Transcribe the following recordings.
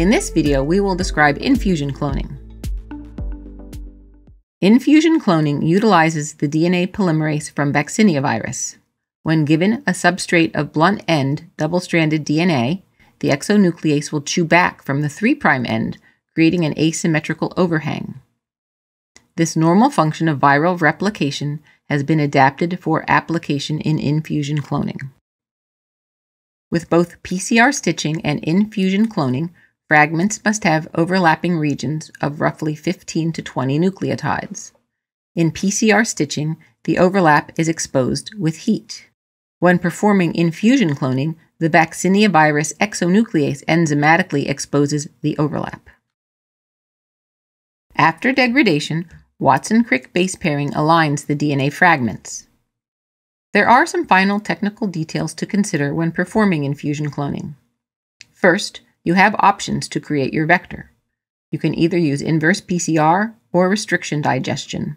In this video, we will describe infusion cloning. Infusion cloning utilizes the DNA polymerase from vaccinia virus. When given a substrate of blunt end double stranded DNA, the exonuclease will chew back from the 3' end, creating an asymmetrical overhang. This normal function of viral replication has been adapted for application in infusion cloning. With both PCR stitching and infusion cloning, fragments must have overlapping regions of roughly 15 to 20 nucleotides. In PCR stitching, the overlap is exposed with heat. When performing infusion cloning, the vaccinia virus exonuclease enzymatically exposes the overlap. After degradation, Watson-Crick base pairing aligns the DNA fragments. There are some final technical details to consider when performing infusion cloning. First, you have options to create your vector. You can either use inverse PCR or restriction digestion.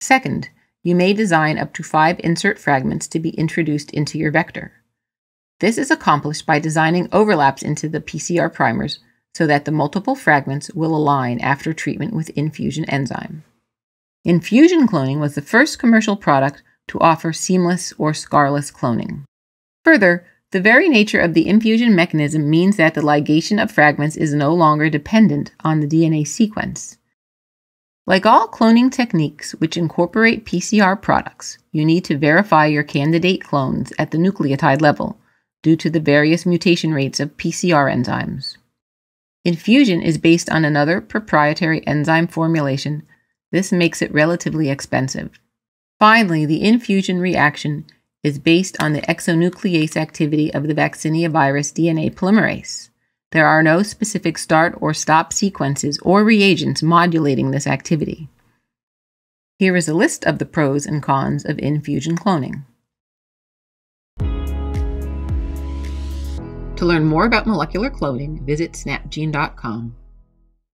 Second, you may design up to five insert fragments to be introduced into your vector. This is accomplished by designing overlaps into the PCR primers so that the multiple fragments will align after treatment with infusion enzyme. Infusion cloning was the first commercial product to offer seamless or scarless cloning. Further, the very nature of the infusion mechanism means that the ligation of fragments is no longer dependent on the DNA sequence. Like all cloning techniques which incorporate PCR products, you need to verify your candidate clones at the nucleotide level due to the various mutation rates of PCR enzymes. Infusion is based on another proprietary enzyme formulation. This makes it relatively expensive. Finally, the infusion reaction is based on the exonuclease activity of the vaccinia virus DNA polymerase. There are no specific start or stop sequences or reagents modulating this activity. Here is a list of the pros and cons of infusion cloning. To learn more about molecular cloning, visit snapgene.com.